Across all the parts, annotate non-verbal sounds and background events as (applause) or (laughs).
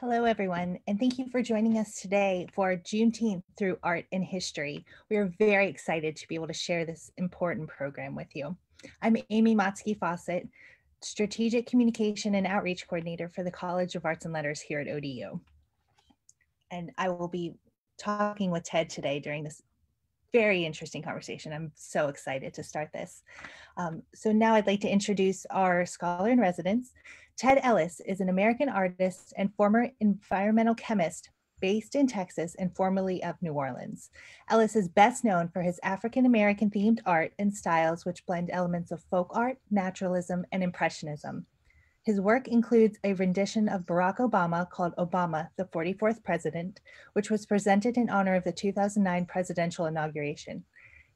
Hello, everyone, and thank you for joining us today for Juneteenth through Art and History. We are very excited to be able to share this important program with you. I'm Amy Motzke Fawcett, Strategic Communication and Outreach Coordinator for the College of Arts and Letters here at ODU. And I will be talking with Ted today during this very interesting conversation. I'm so excited to start this. Um, so now I'd like to introduce our scholar in residence. Ted Ellis is an American artist and former environmental chemist based in Texas and formerly of New Orleans. Ellis is best known for his African American themed art and styles which blend elements of folk art, naturalism, and impressionism. His work includes a rendition of Barack Obama called Obama, the 44th President, which was presented in honor of the 2009 presidential inauguration.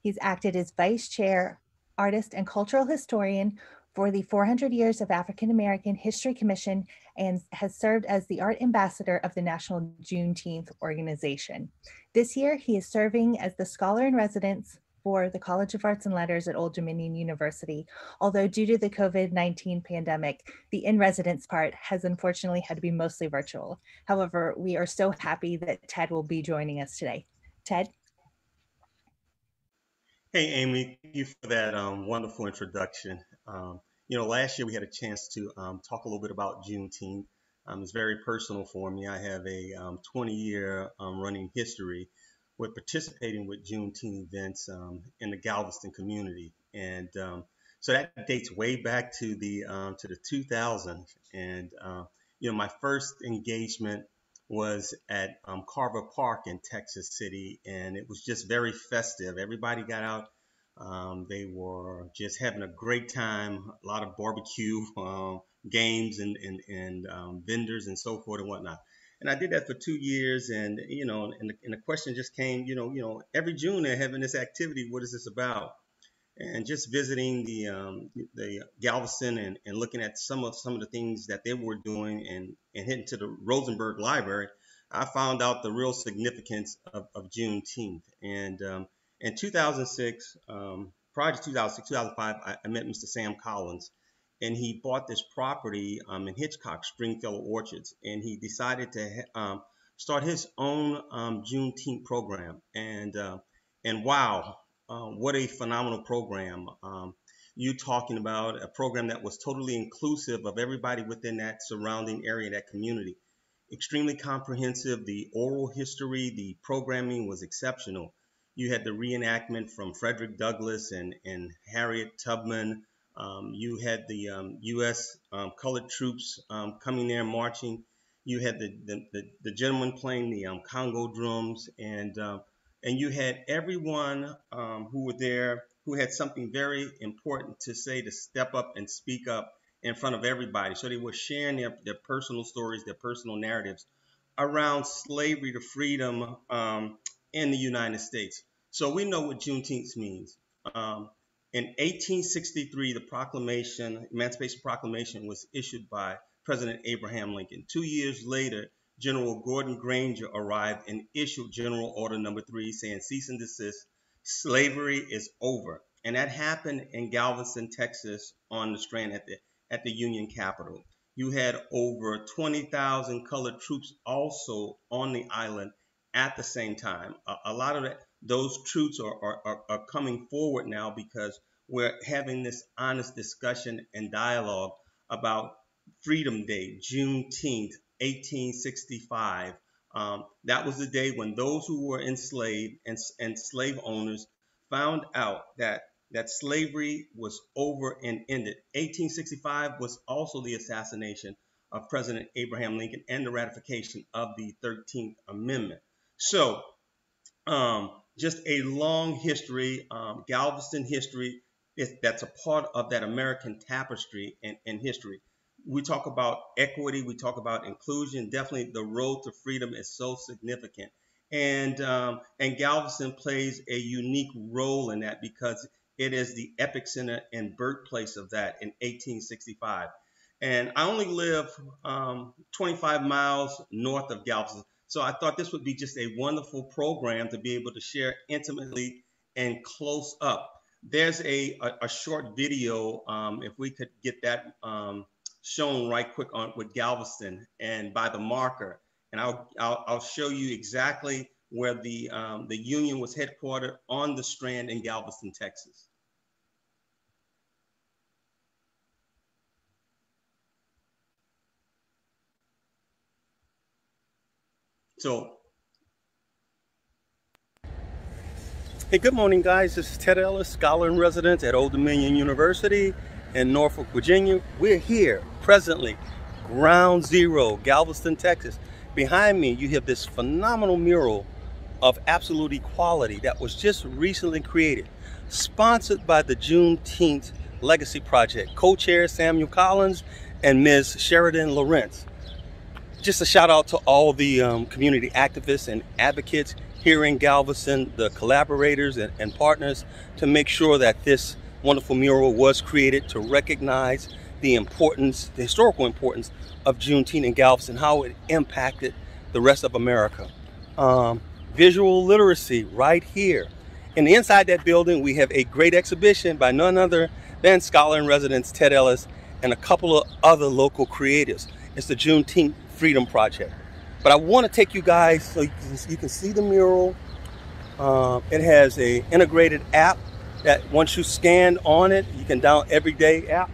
He's acted as vice chair, artist, and cultural historian for the 400 Years of African American History Commission and has served as the art ambassador of the National Juneteenth organization. This year, he is serving as the scholar in residence for the College of Arts and Letters at Old Dominion University, although due to the COVID-19 pandemic, the in-residence part has unfortunately had to be mostly virtual. However, we are so happy that Ted will be joining us today. Ted? Hey, Amy, thank you for that um, wonderful introduction. Um, you know, last year we had a chance to um, talk a little bit about Juneteenth. Um, it's very personal for me. I have a 20-year um, um, running history with participating with Juneteenth events um, in the Galveston community, and so that dates way back to the to the 2000s. And uh, you know, my first engagement was at um, Carver Park in Texas City, and it was just very festive. Everybody got out. Um, they were just having a great time. A lot of barbecue uh, games and and, and vendors and so forth and whatnot and I did that for two years. And you know, and the, and the question just came, you know, you know, every June they're having this activity. What is this about? And just visiting the um, the Galveston and, and looking at some of some of the things that they were doing and and heading to the Rosenberg Library, I found out the real significance of, of Juneteenth. And um, in 2006, um, prior to 2006, 2005, I, I met Mr. Sam Collins and he bought this property um, in Hitchcock, Stringfellow Orchards, and he decided to um, start his own um, Juneteenth program. And uh, and wow, uh, what a phenomenal program! Um, you talking about a program that was totally inclusive of everybody within that surrounding area, that community. Extremely comprehensive. The oral history, the programming was exceptional. You had the reenactment from Frederick Douglass and, and Harriet Tubman. Um, you had the um, U.S. Um, colored troops um, coming there marching. You had the, the, the, the gentleman playing the um, Congo drums, and uh, and you had everyone who were there who had something very important to say to step up and speak up in front of everybody. So they were sharing their, their personal stories, their personal narratives around slavery to freedom um, in the United States. So we know what Juneteenth means. Um, in 1863, the proclamation, Emancipation Proclamation, was issued by President Abraham Lincoln. Two years later, General Gordon Granger arrived and issued General Order Number Three, saying cease and desist, slavery is over. And that happened in Galveston, Texas, on the Strand at the at the Union Capitol. You had over 20,000 colored troops also on the island at the same time. A, a lot of those truths are, are, are coming forward now because we're having this honest discussion and dialogue about Freedom Day, Juneteenth, 1865. Um, that was the day when those who were enslaved and, and slave owners found out that that slavery was over and ended. 1865 was also the assassination of President Abraham Lincoln and the ratification of the 13th Amendment. So, um, just a long history, um, Galveston history that's a part of that American tapestry and, and history. We talk about equity, we talk about inclusion. Definitely, the road to freedom is so significant, and um, and Galveston plays a unique role in that because it is the epicenter and birthplace of that in 1865. And I only live um, 25 miles north of Galveston, so I thought this would be just a wonderful program to be able to share intimately and close up. There's a, a, a short video, um, if we could get that um, shown right quick on with Galveston and by the marker. And I'll, I'll, I'll show you exactly where the, um, the union was headquartered on the Strand in Galveston, Texas. So Hey, good morning, guys. This is Ted Ellis, scholar in residence at Old Dominion University in Norfolk, Virginia. We're here presently, ground zero, Galveston, Texas. Behind me, you have this phenomenal mural of absolute equality that was just recently created, sponsored by the Juneteenth Legacy Project, co-chair Samuel Collins and Ms. Sheridan Lorenz. Just a shout out to all the um, community activists and advocates here in Galveston, the collaborators and, and partners to make sure that this wonderful mural was created to recognize the importance, the historical importance of Juneteenth in Galveston, how it impacted the rest of America. Um, visual literacy right here. And inside that building, we have a great exhibition by none other than scholar in residence Ted Ellis and a couple of other local creatives. It's the Juneteenth Freedom Project. But I want to take you guys so you can, you can see the mural. Uh, it has a integrated app that once you scan on it, you can download everyday app,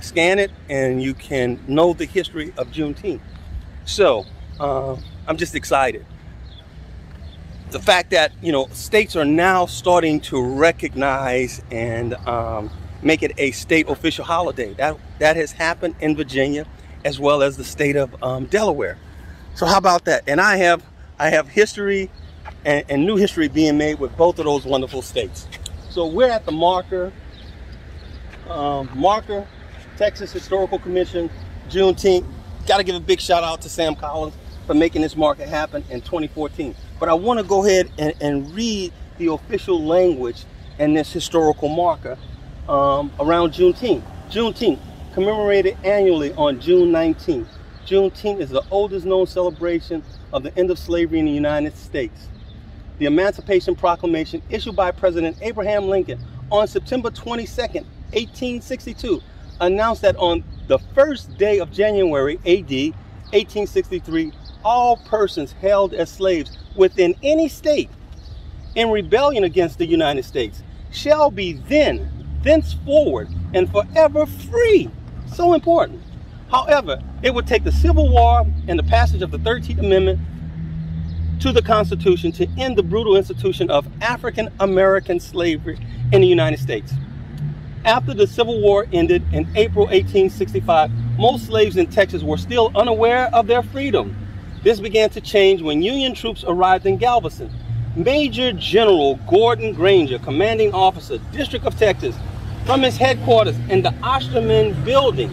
scan it, and you can know the history of Juneteenth. So uh, I'm just excited. The fact that you know states are now starting to recognize and um, make it a state official holiday. That that has happened in Virginia, as well as the state of um, Delaware. So how about that? And I have I have history and, and, new history being made with both of those wonderful states. So we're at the marker, um, marker, Texas Historical Commission, Juneteenth. Got to give a big shout out to Sam Collins for making this market happen in 2014. But I want to go ahead and, and, read the official language and this historical marker um, around Juneteenth. Juneteenth, commemorated annually on June 19th. Juneteenth is the oldest known celebration of the end of slavery in the United States. The Emancipation Proclamation issued by President Abraham Lincoln on September 22, 1862, announced that on the first day of January AD 1863, all persons held as slaves within any state in rebellion against the United States shall be then, thenceforward, and forever free. So important. However, it would take the Civil War and the passage of the 13th Amendment to the Constitution to end the brutal institution of African American slavery in the United States. After the Civil War ended in April 1865, most slaves in Texas were still unaware of their freedom. This began to change when Union troops arrived in Galveston. Major General Gordon Granger, commanding officer, District of Texas, from his headquarters in the Osterman building,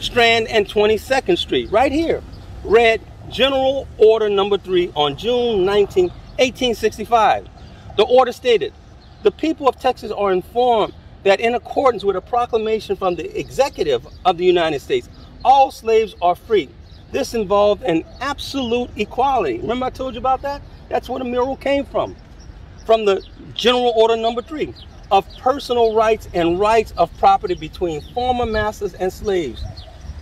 Strand and 22nd Street, right here, read General Order Number 3 on June 19, 1865. The order stated, the people of Texas are informed that in accordance with a proclamation from the executive of the United States, all slaves are free. This involved an absolute equality. Remember I told you about that? That's where the mural came from. From the General Order Number 3 of personal rights and rights of property between former masters and slaves.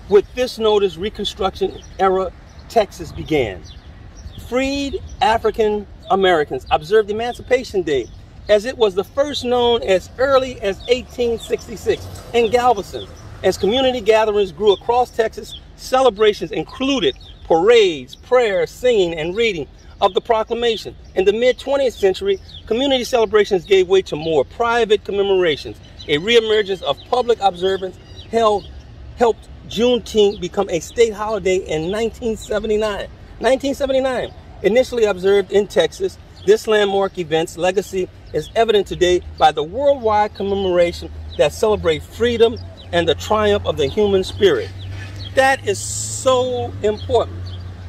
With this notice, Reconstruction era Texas began. Freed African Americans observed Emancipation Day as it was the first known as early as 1866 in Galveston. As community gatherings grew across Texas, celebrations included parades, prayers, singing, and reading of the proclamation. In the mid 20th century, community celebrations gave way to more private commemorations. A reemergence of public observance held helped Juneteenth become a state holiday in 1979. 1979, initially observed in Texas, this landmark event's legacy is evident today by the worldwide commemoration that celebrates freedom and the triumph of the human spirit. That is so important.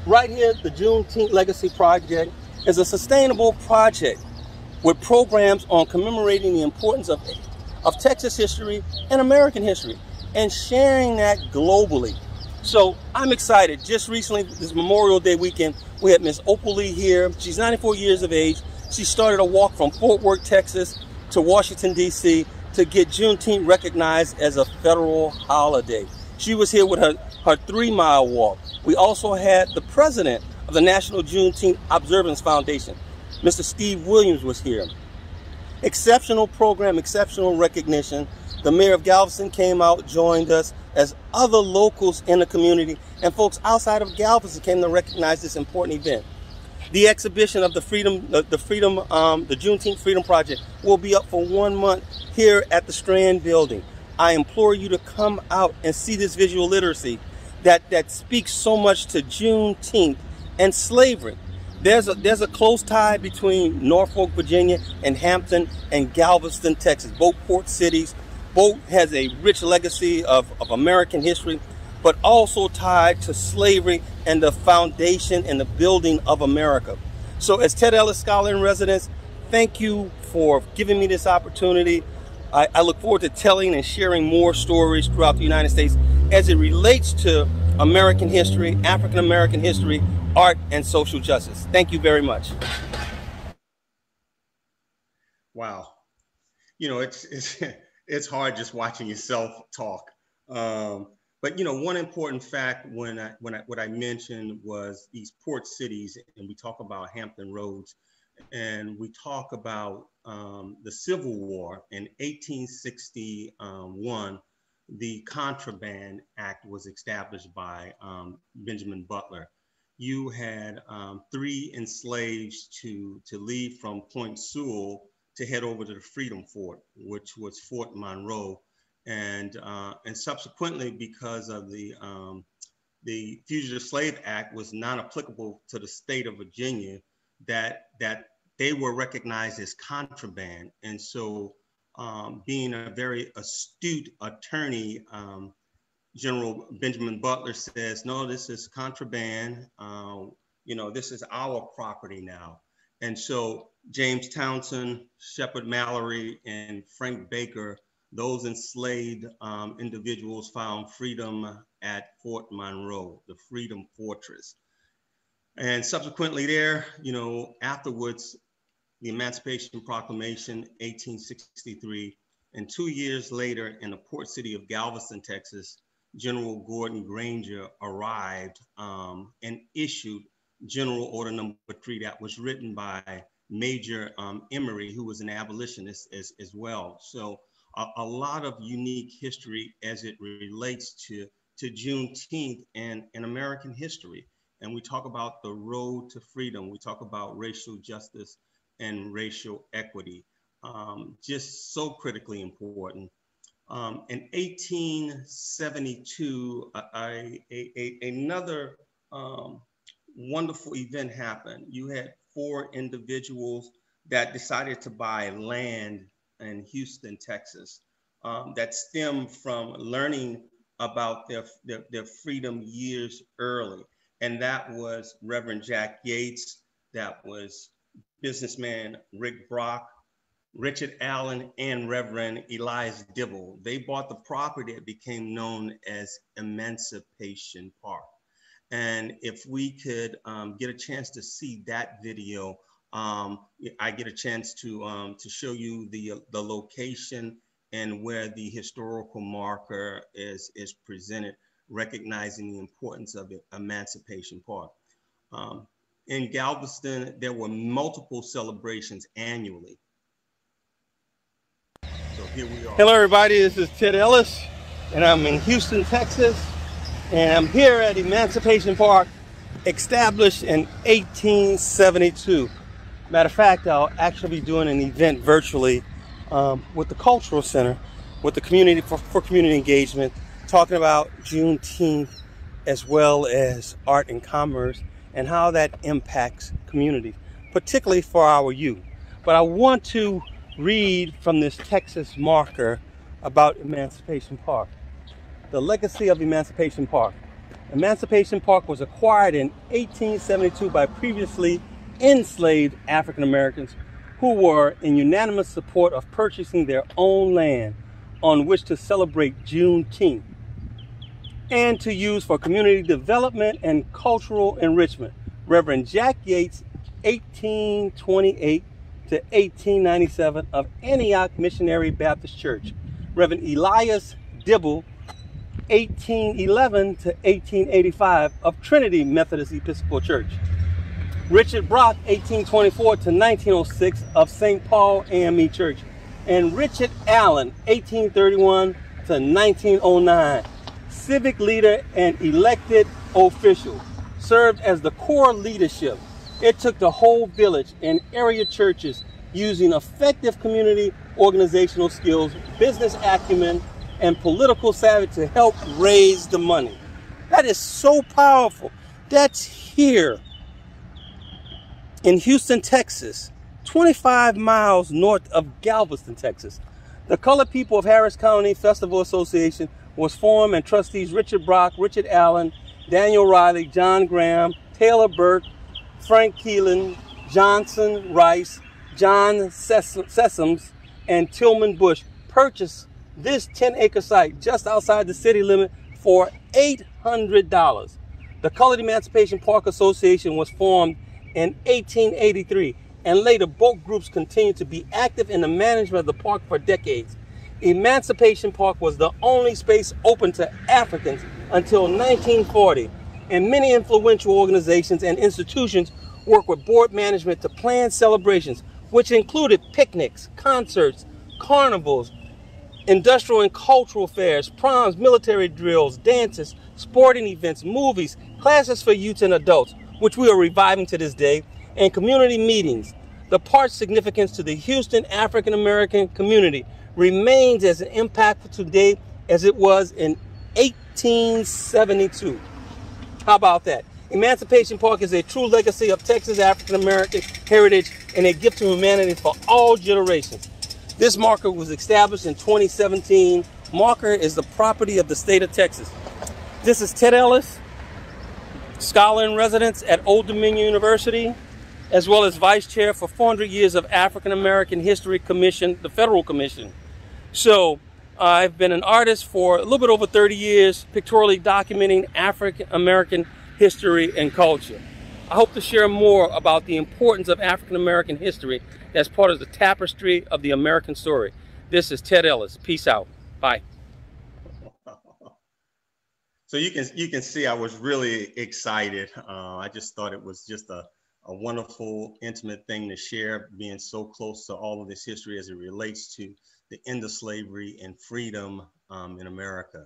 Right here, the Juneteenth Legacy Project is a sustainable project with programs on commemorating the importance of, of Texas history and American history and sharing that globally. So I'm excited. Just recently, this Memorial Day weekend, we had Miss Opal Lee here. She's 94 years of age. She started a walk from Fort Worth, Texas to Washington, D.C. to get Juneteenth recognized as a federal holiday. She was here with her, her three mile walk. We also had the president of the National Juneteenth Observance Foundation, Mr. Steve Williams was here. Exceptional program, exceptional recognition. The mayor of Galveston came out, joined us, as other locals in the community and folks outside of Galveston came to recognize this important event. The exhibition of the Freedom, the, Freedom, um, the Juneteenth Freedom Project will be up for one month here at the Strand Building. I implore you to come out and see this visual literacy that, that speaks so much to Juneteenth and slavery. There's a, there's a close tie between Norfolk, Virginia and Hampton and Galveston, Texas, both port cities. Both has a rich legacy of, of American history, but also tied to slavery and the foundation and the building of America. So as Ted Ellis Scholar in Residence, thank you for giving me this opportunity. I, I look forward to telling and sharing more stories throughout the United States as it relates to American history, African American history, art, and social justice. Thank you very much. Wow. You know, it's, it's, (laughs) it's hard just watching yourself talk. Um, but you know, one important fact when I, when I, what I mentioned was these port cities, and we talk about Hampton Roads, and we talk about um, the Civil War in 1861. The Contraband Act was established by um, Benjamin Butler. You had um, three enslaved to, to leave from Point Sewell to head over to the Freedom Fort, which was Fort Monroe. And, uh, and subsequently, because of the, um, the Fugitive Slave Act was not applicable to the state of Virginia, that, that they were recognized as contraband. And so, um, being a very astute attorney, um, General Benjamin Butler says, no, this is contraband. Uh, you know, this is our property now. And so James Townsend, Shepard Mallory, and Frank Baker, those enslaved um, individuals found freedom at Fort Monroe, the Freedom Fortress. And subsequently there, you know, afterwards, the Emancipation Proclamation, 1863, and two years later in the port city of Galveston, Texas, General Gordon Granger arrived um, and issued General Order Number Three that was written by Major um, Emery, who was an abolitionist as, as well. So a, a, lot of unique history as it relates to, to Juneteenth and, and American history. And we talk about the road to freedom. We talk about racial justice and racial equity. Um, just so critically important. Um, in 1872, a, a, a, another um, wonderful event happened. You had four individuals that decided to buy land in Houston, Texas, um, that stemmed from learning about their, their, their, freedom years early. And that was Reverend Jack Yates, that was businessman Rick Brock, Richard Allen, and Reverend Elias Dibble. They bought the property that became known as Emancipation Park. And if we could um, get a chance to see that video, um, I get a chance to, um, to show you the, the location and where the historical marker is, is presented, recognizing the importance of it, Emancipation Park. Um, in Galveston, there were multiple celebrations annually. So here we are. Hello, everybody. This is Ted Ellis, and I'm in Houston, Texas. And I'm here at Emancipation Park, established in 1872. Matter of fact, I'll actually be doing an event virtually um, with the Cultural Center, with the community for, for community engagement, talking about Juneteenth as well as art and commerce and how that impacts communities, particularly for our youth. But I want to read from this Texas marker about Emancipation Park the legacy of Emancipation Park. Emancipation Park was acquired in 1872 by previously enslaved African Americans who were in unanimous support of purchasing their own land on which to celebrate Juneteenth and to use for community development and cultural enrichment. Reverend Jack Yates, 1828 to 1897 of Antioch Missionary Baptist Church. Reverend Elias Dibble, 1811 to 1885 of Trinity Methodist Episcopal Church. Richard Brock, 1824 to 1906 of St. Paul AME Church. And Richard Allen, 1831 to 1909, civic leader and elected official, served as the core leadership. It took the whole village and area churches using effective community organizational skills, business acumen, and political savvy to help raise the money. That is so powerful. That's here in Houston, Texas, 25 miles north of Galveston, Texas. The Colored People of Harris County Festival Association was formed and trustees Richard Brock, Richard Allen, Daniel Riley, John Graham, Taylor Burke, Frank Keelan, Johnson Rice, John Sessoms, and Tillman Bush purchased this 10 acre site just outside the city limit for $800. The Colored Emancipation Park Association was formed in 1883 and later both groups continued to be active in the management of the park for decades. Emancipation Park was the only space open to Africans until 1940 and many influential organizations and institutions worked with board management to plan celebrations which included picnics, concerts, carnivals, industrial and cultural fairs, proms, military drills, dances, sporting events, movies, classes for youth and adults, which we are reviving to this day, and community meetings. The park's significance to the Houston African American community remains as impactful today as it was in 1872. How about that? Emancipation Park is a true legacy of Texas African American heritage and a gift to humanity for all generations. This marker was established in 2017. Marker is the property of the state of Texas. This is Ted Ellis, scholar in residence at Old Dominion University, as well as vice chair for 400 years of African American History Commission, the Federal Commission. So I've been an artist for a little bit over 30 years, pictorially documenting African American history and culture. I hope to share more about the importance of African American history as part of the tapestry of the American story. This is Ted Ellis. Peace out. Bye. (laughs) So you can you can see I was really excited. Uh, I just thought it was just a, a wonderful, intimate thing to share, being so close to all of this history as it relates to the end of slavery and freedom um, in America.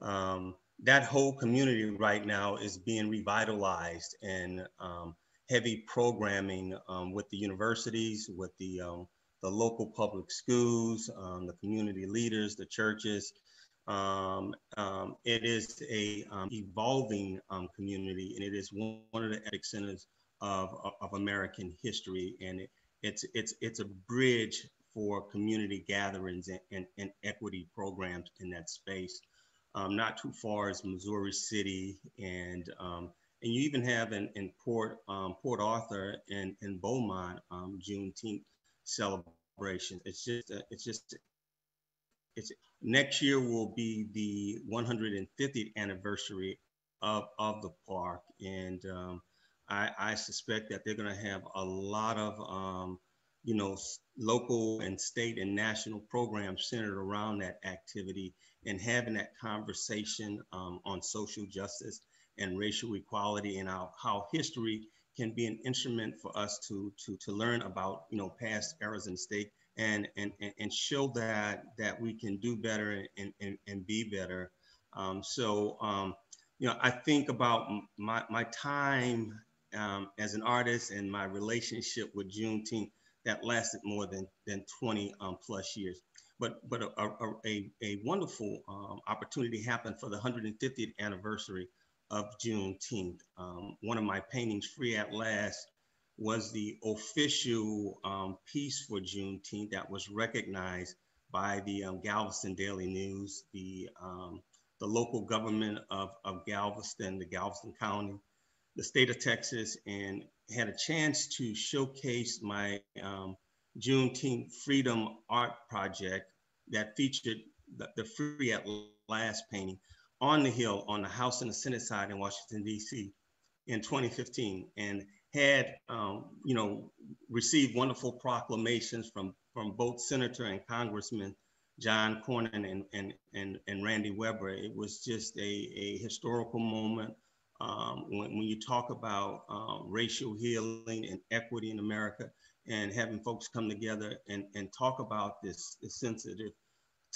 Um, that whole community right now is being revitalized and um, heavy programming um, with the universities, with the, um, the local public schools, um, the community leaders, the churches. It is a evolving community and it is one of the epic centers of, of American history. And it, it's, it's, it's a bridge for community gatherings and, and, and equity programs in that space um, not too far as Missouri City, and um, and you even have in, in Port um, Port Arthur and in Beaumont um, Juneteenth celebration. It's just uh, it's just it's next year will be the 150th anniversary of of the park, and um, I, I suspect that they're going to have a lot of um, you know local and state and national programs centered around that activity and having that conversation um, on social justice and racial equality and how, how history can be an instrument for us to, to, to learn about, you know, past errors and state and, and, and show that, that we can do better and, and, and be better. Um, so, um, you know, I think about my, my time um, as an artist and my relationship with Juneteenth that lasted more than, than 20 um, plus years but but a, a, a wonderful um, opportunity happened for the 150th anniversary of Juneteenth. Um, one of my paintings, Free at Last, was the official um, piece for Juneteenth that was recognized by the um, Galveston Daily News, the, um, the local government of, of Galveston, the Galveston County, the state of Texas, and had a chance to showcase my um, Juneteenth Freedom Art Project that featured the, the Free at Last painting on the Hill on the House and the Senate side in Washington, D.C. in 2015 and had, um, you know, received wonderful proclamations from, from both Senator and Congressman John Cornyn and, and, and, and Randy Weber. It was just a, a historical moment. Um, when, when, you talk about uh, racial healing and equity in America and having folks come together and, and talk about this, this sensitive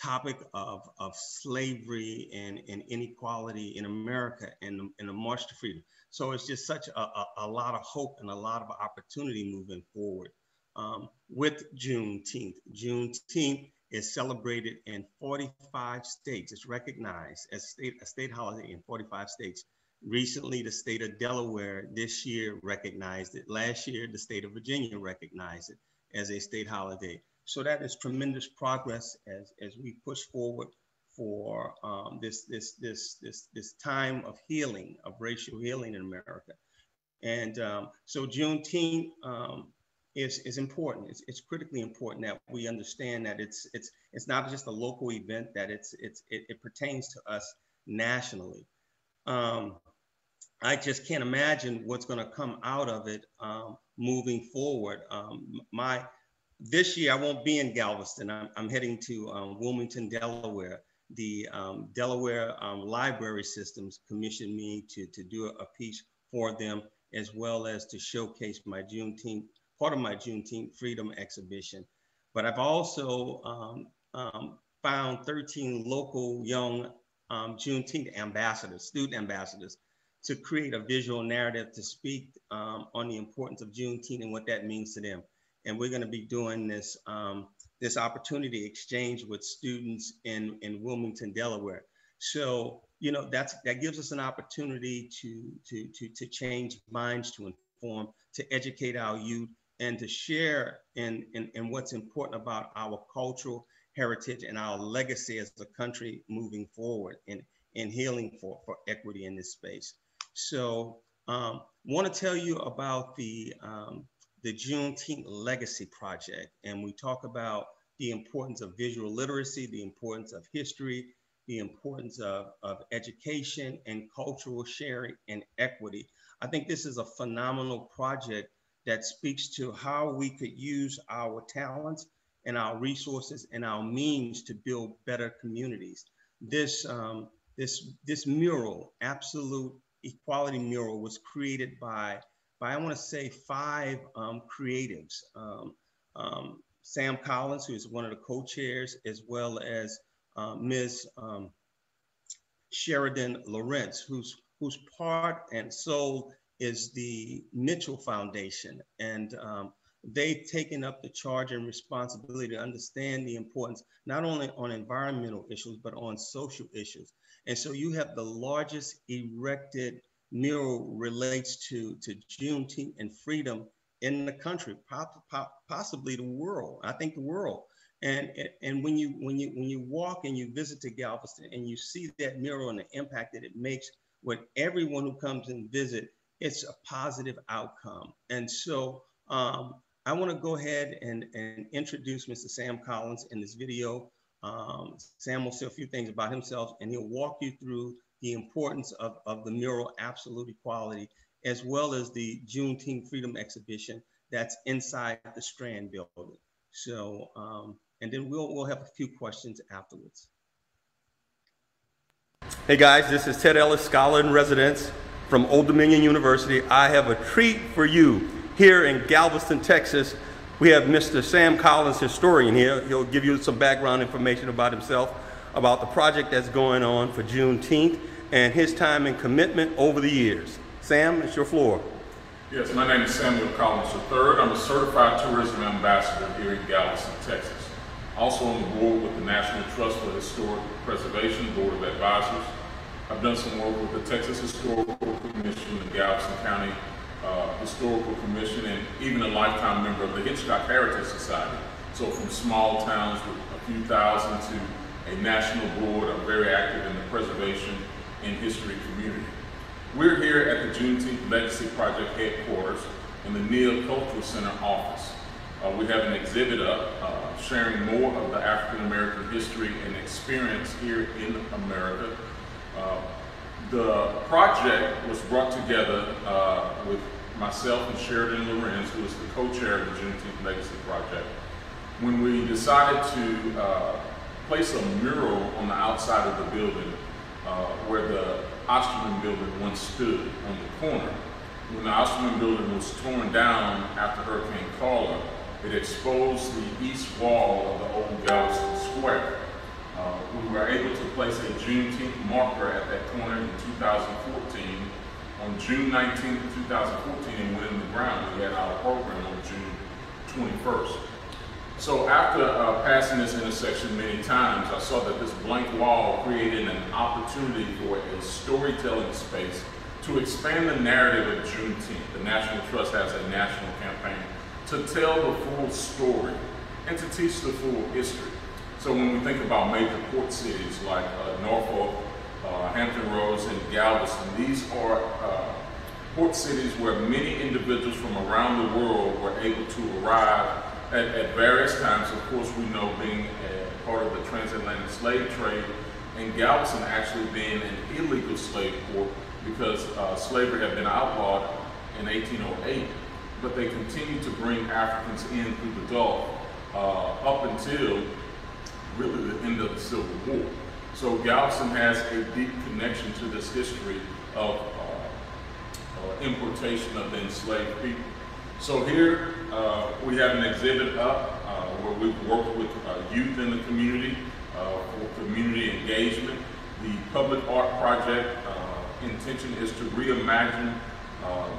topic of, of slavery and, and inequality in America and, and the march to freedom. So it's just such a, a, a lot of hope and a lot of opportunity moving forward um, with Juneteenth. Juneteenth is celebrated in 45 states. It's recognized as state, a state holiday in 45 states. Recently, the state of Delaware this year recognized it. Last year, the state of Virginia recognized it as a state holiday. So that is tremendous progress as, as we push forward for um, this, this, this, this, this time of healing, of racial healing in America. And um, so Juneteenth um, is, is important. It's, it's critically important that we understand that it's, it's, it's not just a local event, that it's, it's, it, it pertains to us nationally. Um, I just can't imagine what's going to come out of it um, moving forward. Um, my this year I won't be in Galveston. I'm, I'm heading to um, Wilmington, Delaware. The um, Delaware um, Library Systems commissioned me to, to do a, piece for them, as well as to showcase my Juneteenth, part of my Juneteenth Freedom exhibition. But I've also um, found 13 local young um, Juneteenth ambassadors, student ambassadors, to create a visual narrative to speak on the importance of Juneteenth and what that means to them and we're going to be doing this um, this opportunity exchange with students in in Wilmington, Delaware. So you know that's that gives us an opportunity to to to to change minds, to inform, to educate our youth, and to share in in, in what's important about our cultural heritage and our legacy as a country moving forward and in healing for for equity in this space. So um, want to tell you about the um, the Juneteenth Legacy Project, and we talk about the importance of visual literacy, the importance of history, the importance of, of education and cultural sharing and equity. I think this is a phenomenal project that speaks to how we could use our talents and our resources and our means to build better communities. This, um, this, this mural, Absolute Equality Mural, was created by by I want to say five um, creatives. Um, um, Sam Collins, who is one of the co-chairs, as well as Ms. Um, Sheridan Lorenz, whose, whose part and soul is the Mitchell Foundation. And um, they've taken up the charge and responsibility to understand the importance, not only on environmental issues, but on social issues. And so you have the largest erected mural relates to, to Juneteenth and freedom in the country, possibly the world. I think the world. And, and when you when you when you walk and you visit to Galveston and you see that mural and the impact that it makes with everyone who comes and visit, it's a positive outcome. And so um, I want to go ahead and, and introduce Mr. Sam Collins in this video. Um, Sam will say a few things about himself and he'll walk you through the importance of, of the mural Absolute Equality, as well as the Juneteenth Freedom Exhibition that's inside the Strand building. So, um, and then we'll, we'll have a few questions afterwards. Hey guys, this is Ted Ellis, scholar in residence from Old Dominion University. I have a treat for you here in Galveston, Texas. We have Mr. Sam Collins, historian here. He'll give you some background information about himself, about the project that's going on for Juneteenth and his time and commitment over the years. Sam, it's your floor. Yes, my name is Samuel Collins III. I'm a certified tourism ambassador here in Galveston, Texas. Also on the board with the National Trust for Historic Preservation Board of Advisors. I've done some work with the Texas Historical Commission, in Galveston County uh, Historical Commission, and even a lifetime member of the Hitchcock Heritage Society. So from small towns with a few thousand to a national board, I'm very active in the preservation and history community. We're here at the Juneteenth Legacy Project headquarters in the Neal Cultural Center office. Uh, we have an exhibit up uh, sharing more of the African American history and experience here in America. Uh, the project was brought together uh, with myself and Sheridan Lorenz, who is the co-chair of the Juneteenth Legacy Project. When we decided to uh, place a mural on the outside of the building uh, where the Osterman building once stood on the corner. When the Osterman building was torn down after Hurricane Carla, it exposed the east wall of the old Galveston Square. Uh, we were able to place a Juneteenth marker at that corner in 2014. On June 19, 2014, and went in the ground. We had our program on June 21st. So after uh, passing this intersection many times, I saw that this blank wall created an opportunity for a storytelling space to expand the narrative of Juneteenth. The National Trust has a national campaign to tell the full story and to teach the full history. So when we think about major port cities like uh, Norfolk, uh, Hampton Roads, and Galveston, these are uh, port cities where many individuals from around the world were able to arrive at, at various times. Of course, we know being part of the transatlantic slave trade, and Galveston actually being an illegal slave port because uh, slavery had been outlawed in 1808, but they continued to bring Africans in through the Gulf uh, up until really the end of the Civil War. So Galveston has a deep connection to this history of uh, uh importation of the enslaved people. So here uh, we have an exhibit up uh, where we've worked with uh, youth in the community uh, for community engagement. The public art project intention is to reimagine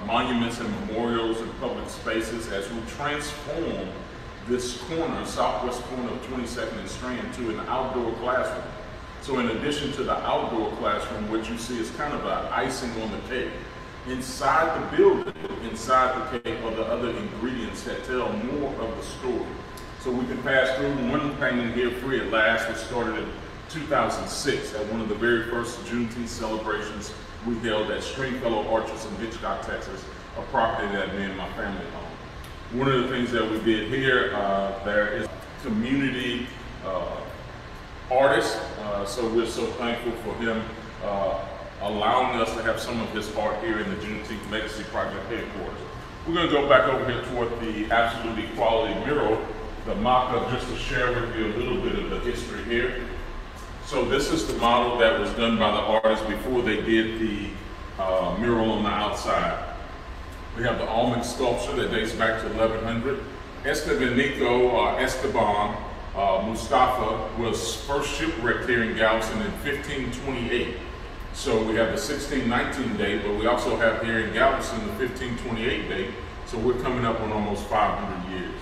monuments and memorials and public spaces as we transform this corner, southwest corner of 22nd and Strand to an outdoor classroom. So in addition to the outdoor classroom, what you see is kind of an icing on the cake inside the building, inside the cake, are the other ingredients that tell more of the story. So we can pass through one painting here free at last, which started in 2006 at one of the very first Juneteenth celebrations we held at Stringfellow Orchards in Hitchcock, Texas, a property that me and my family own. One of the things that we did here, uh, there is community uh, artist, uh, so we're so thankful for him uh, allowing us to have some of his art here in the Juneteenth Legacy Project headquarters. We're going to go back over here toward the Absolute Equality mural, the mock-up, just to share with you a little bit of the history here. So this is the model that was done by the artist before they did the uh, mural on the outside. We have the Olmec sculpture that dates back to 1100. Estevanico uh, Esteban uh, Mustafa was first shipwrecked here in Galveston in 1528. So we have the 1619 date, but we also have here in Galveston the 1528 date. So we're coming up on almost 500 years.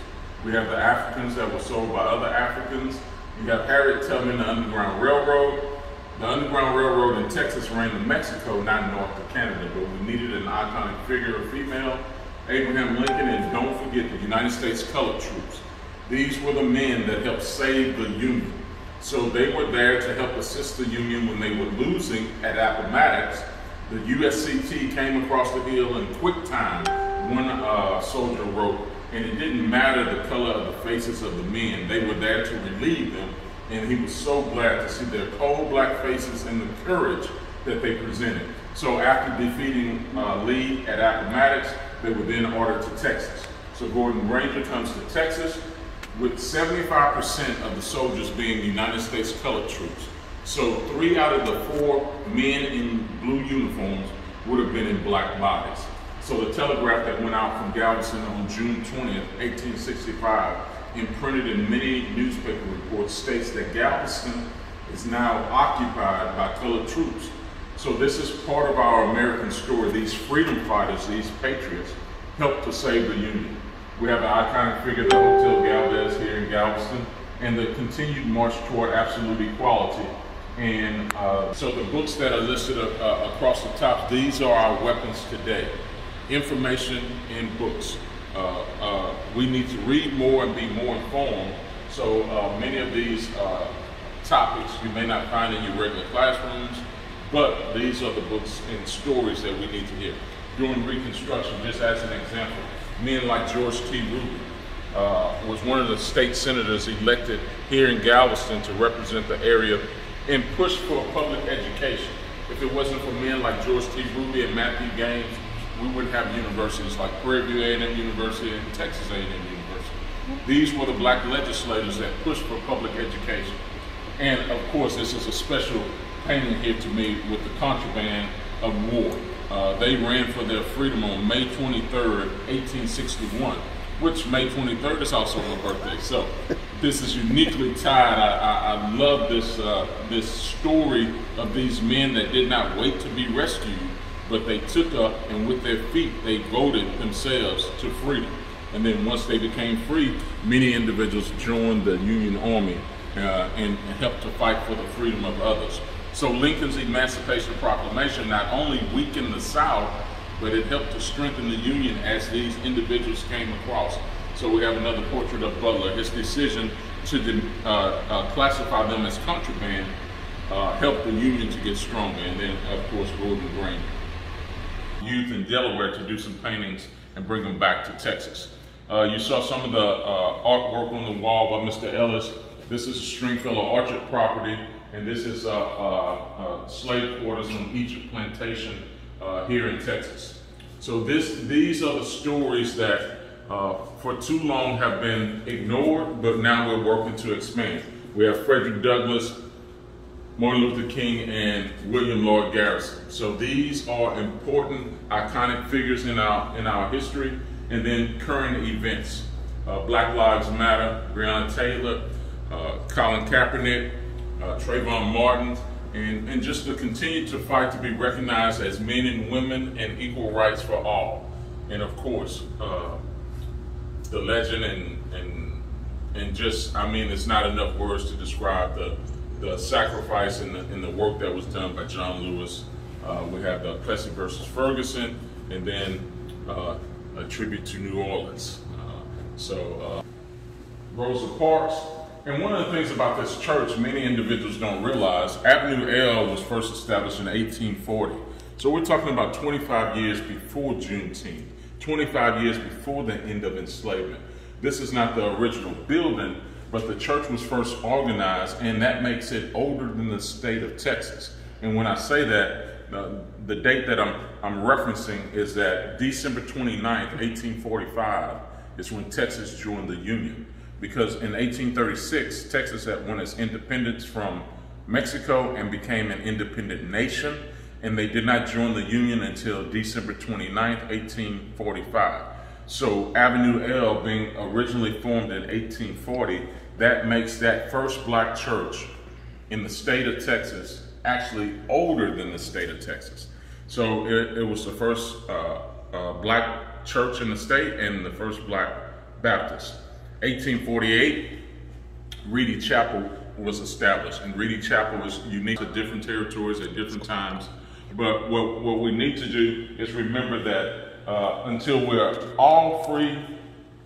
We have the Africans that were sold by other Africans. You have Harriet Tubman, the Underground Railroad. The Underground Railroad in Texas ran to Mexico, not north to Canada, but we needed an iconic figure, a female, Abraham Lincoln, and don't forget the United States Colored Troops. These were the men that helped save the Union. So they were there to help assist the Union when they were losing at Appomattox. The USCT came across the hill in quick time, one uh, soldier wrote, and it didn't matter the color of the faces of the men. They were there to relieve them, and he was so glad to see their cold black faces and the courage that they presented. So after defeating uh, Lee at Appomattox, they were then ordered to Texas. So Gordon Granger comes to Texas, with 75% of the soldiers being United States colored troops. So three out of the four men in blue uniforms would have been in black bodies. So the telegraph that went out from Galveston on June 20th, 1865, imprinted in many newspaper reports, states that Galveston is now occupied by colored troops. So this is part of our American story. These freedom fighters, these patriots, helped to save the Union. We have an iconic figure, the Hotel Galvez here in Galveston, and the continued march toward absolute equality. And uh, so the books that are listed uh, across the top, these are our weapons today. Information in books. Uh, uh we need to read more and be more informed. So uh, many of these uh, topics you may not find in your regular classrooms, but these are the books and stories that we need to hear. During Reconstruction, just as an example, men like George T. Ruby uh, was one of the state senators elected here in Galveston to represent the area and push for public education. If it wasn't for men like George T. Ruby and Matthew Gaines, we wouldn't have universities like Prairie View A&M University and Texas A&M University. These were the black legislators that pushed for public education. And of course, this is a special painting here to me with the contraband of war. Uh, they ran for their freedom on May 23rd, 1861, which May 23rd is also my birthday. So this is uniquely tied. I, I, I love this, uh, this story of these men that did not wait to be rescued, but they took up and with their feet, they voted themselves to freedom. And then once they became free, many individuals joined the Union Army uh, and, and helped to fight for the freedom of others. So Lincoln's Emancipation Proclamation not only weakened the South, but it helped to strengthen the Union as these individuals came across. So we have another portrait of Butler. His decision to uh, uh, classify them as contraband uh, helped the Union to get stronger. And then, of course, Gordon Granger. Youth in Delaware to do some paintings and bring them back to Texas. Uh, you saw some of the uh, artwork on the wall by Mr. Ellis. This is a Stringfellow Orchard property and this is uh, uh, uh, slave quarters on Egypt Plantation here in Texas. So this, these are the stories that for too long have been ignored, but now we're working to expand. We have Frederick Douglass, Martin Luther King, and William Lloyd Garrison. So these are important, iconic figures in our in our history, and then current events. Uh, Black Lives Matter, Breonna Taylor, Colin Kaepernick, uh, Trayvon Martin, and, and just to continue to fight to be recognized as men and women and equal rights for all. And of course, uh, the legend and, and, and just, I mean, it's not enough words to describe the, the sacrifice and the, and the work that was done by John Lewis. Uh, we have the Plessy versus Ferguson, and then uh, a tribute to New Orleans. Uh, so, uh, Rosa Parks, and one of the things about this church, many individuals don't realize, Avenue L was first established in 1840. So we're talking about 25 years before Juneteenth, 25 years before the end of enslavement. This is not the original building, but the church was first organized, and that makes it older than the state of Texas. And when I say that, uh, the date that I'm, I'm referencing is that December 29th, 1845 is when Texas joined the Union because in 1836, Texas had won its independence from Mexico and became an independent nation, and they did not join the Union until December 29, 1845. So Avenue L being originally formed in 1840, that makes that first black church in the state of Texas actually older than the state of Texas. So it, it was the first uh, uh, black church in the state and the first black Baptist. 1848, Reedy Chapel was established, and Reedy Chapel is unique to different territories at different times. But what, what we need to do is remember that uh, until we're all free,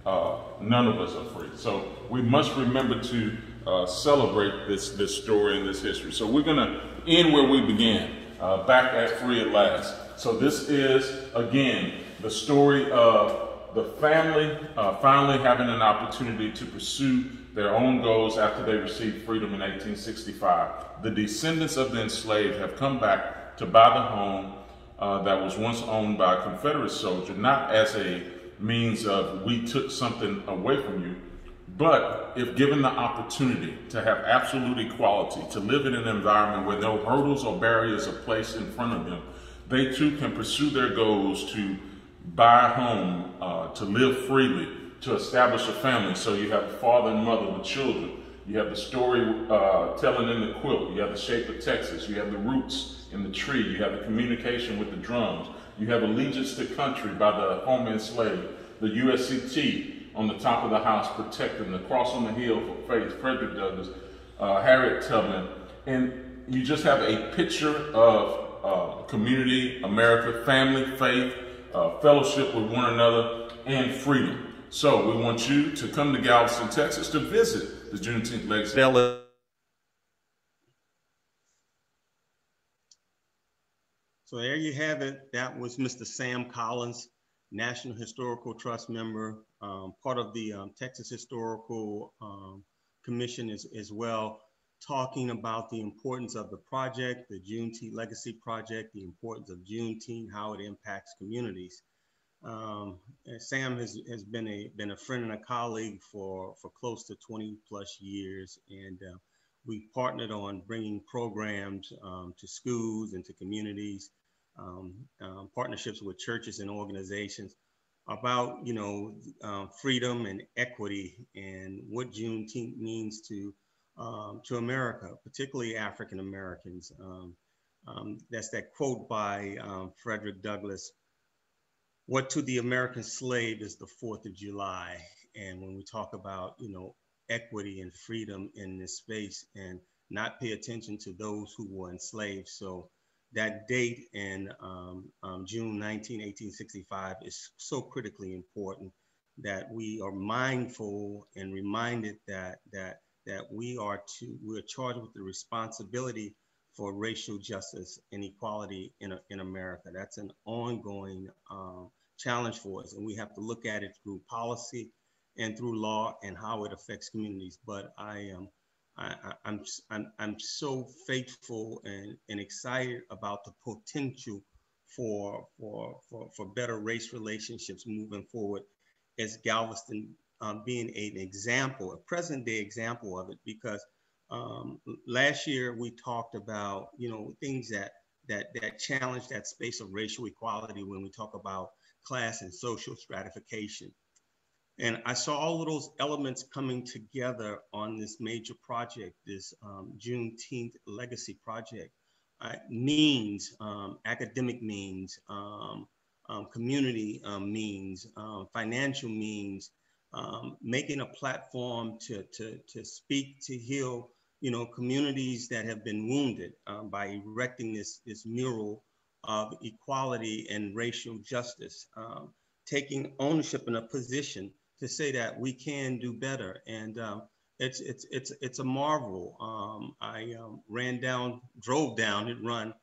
uh, none of us are free. So we must remember to uh, celebrate this, this story and this history. So we're going to end where we began, uh, back at Free at Last. So this is, again, the story of the family uh, finally having an opportunity to pursue their own goals after they received freedom in 1865. The descendants of the enslaved have come back to buy the home uh, that was once owned by a Confederate soldier, not as a means of we took something away from you, but if given the opportunity to have absolute equality, to live in an environment where no hurdles or barriers are placed in front of them, they too can pursue their goals to buy a home, uh, to live freely, to establish a family. So you have a father and mother with children. You have the story uh, telling in the quilt. You have the shape of Texas. You have the roots in the tree. You have the communication with the drums. You have allegiance to country by the home enslaved. The USCT on the top of the house protecting the cross on the hill for faith, Frederick Douglass, uh, Harriet Tubman. And you just have a picture of uh, community, America, family, faith, uh, fellowship with one another, and freedom. So we want you to come to Galveston, Texas to visit the Juneteenth Legacy. So there you have it. That was Mr. Sam Collins, National Historical Trust member, um, part of the um, Texas Historical um, Commission as, as well, talking about the importance of the project, the Juneteenth Legacy Project, the importance of Juneteenth, how it impacts communities. Um, Sam has, has been a been a friend and a colleague for for close to 20 plus years, and uh, we partnered on bringing programs um, to schools and to communities, partnerships with churches and organizations about, you know, uh, freedom and equity and what Juneteenth means to, um, to America, particularly African Americans. Um, um, that's that quote by Frederick Douglass, what to the American slave is the 4th of July. And when we talk about, you know, equity and freedom in this space and not pay attention to those who were enslaved. So that date in um, um, June 19, 1865 is so critically important that we are mindful and reminded that, that, that we are to, we're charged with the responsibility for racial justice and equality in, in America. That's an ongoing um, challenge for us. And we have to look at it through policy and through law and how it affects communities. But I am, I, am I'm, I'm, so faithful and, and excited about the potential for, for, for, for better race relationships moving forward as Galveston um, being an example, a present day example of it, because um, last year we talked about, you know, things that, that, that challenge that space of racial equality when we talk about class and social stratification. And I saw all of those elements coming together on this major project, this um, Juneteenth Legacy Project. Uh, means, um, academic means, um, um community um, means, um, financial means, making a platform to, to, to speak, to heal, you know, communities that have been wounded by erecting this, this mural of equality and racial justice, taking ownership in a position to say that we can do better. And um, it's, it's, it's, it's a marvel. Um, I um, ran down, drove down and run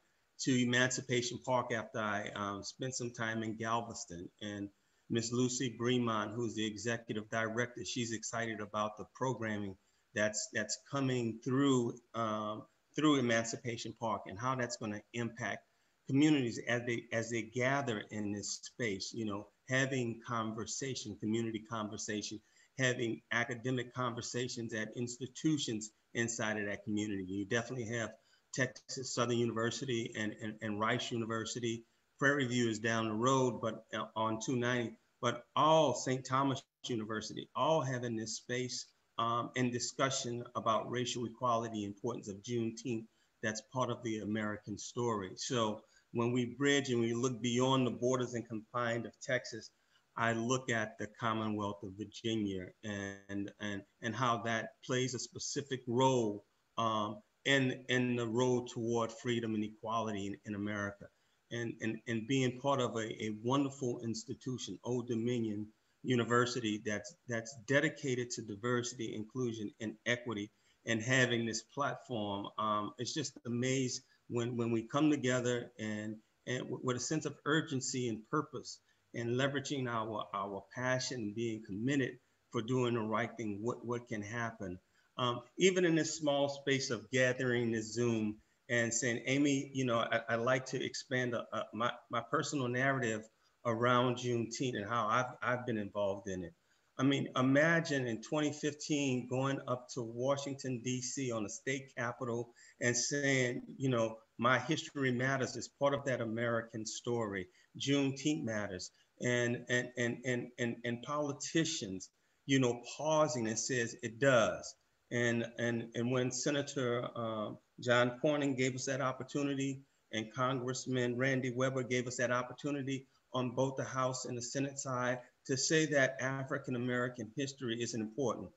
to Emancipation Park after I um, spent some time in Galveston. And Miss Lucy Bremont, who's the executive director, she's excited about the programming that's, that's coming through, um, through Emancipation Park and how that's going to impact communities as they as they gather in this space you know having conversation, community conversation, having academic conversations at institutions inside of that community. You definitely have Texas Southern University and, and, and Rice University. Prairie View is down the road, but uh, on 290, but all St. Thomas University, all having this space um, and discussion about racial equality, importance of Juneteenth, that's part of the American story. So when we bridge and we look beyond the borders and confines of Texas, I look at the Commonwealth of Virginia and and and how that plays a specific role um, in in the road toward freedom and equality in, in America, and, and and being part of a, a wonderful institution, Old Dominion University, that's that's dedicated to diversity, inclusion, and equity, and having this platform. Um, it's just amazing when, when we come together and, and with a sense of urgency and purpose and leveraging our, our passion and being committed for doing the right thing, what, what can happen. Um, even in this small space of gathering this Zoom and saying, Amy, you know, I, would like to expand a, a, my, my personal narrative around Juneteenth and how I've, I've been involved in it. I mean, imagine in 2015 going up to Washington, D.C. on the state capitol and saying, you know, my history matters is part of that American story. Juneteenth matters. And, and, and, and, and, and politicians, you know, pausing and says it does. And, and, and when Senator um, John Cornyn gave us that opportunity and Congressman Randy Weber gave us that opportunity on both the House and the Senate side to say that African American history is important.